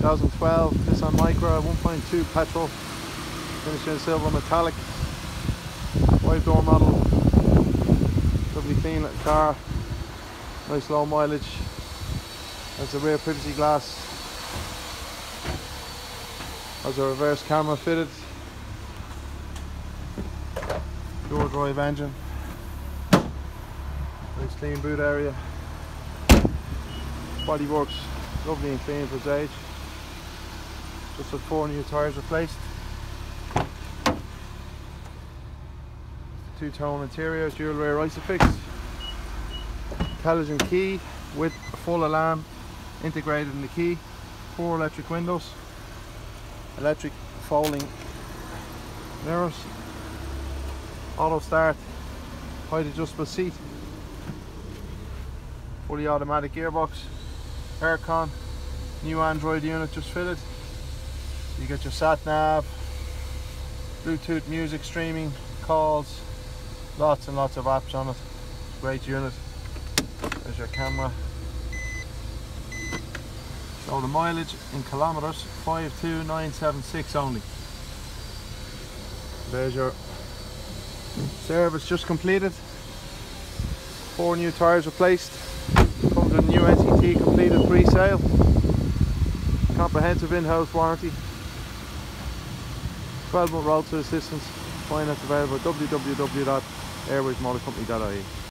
2012 Nissan Micra 1.2 petrol. Finished in silver metallic. 5 door model. Lovely clean car. Nice low mileage. Has a rear privacy glass. Has a reverse camera fitted. Dual drive engine. Nice clean boot area. Body works lovely and clean for its age just had four new tyres replaced. Two-tone interior dual rear isofix intelligent key with a full alarm integrated in the key. Four electric windows electric folding mirrors auto start height adjustable seat fully automatic gearbox aircon new android unit just fitted you get your sat nav bluetooth music streaming calls lots and lots of apps on it. Great unit there's your camera. So the mileage in kilometers 52976 only. There's your service just completed. Four new tires replaced. Comes with a new NCT completed pre-sale. Comprehensive in-house warranty 12 month roadside assistance. Finance available at www.airwaysmotorcompany.ie